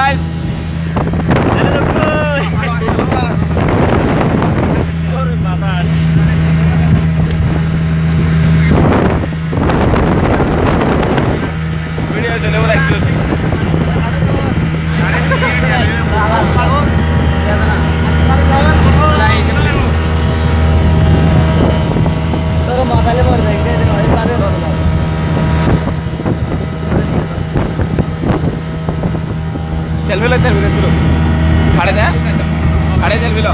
guys. Yeah, I don't know what I should do. ಚೆಲ್ಬಿಲ್ಲ ಚೆಲ್ಬಿಲ್ಲ ಇಬ್ಬರು ಹಡೆದ ಹಡೆ ಚೆಲ್ಬಿಲ್ಲ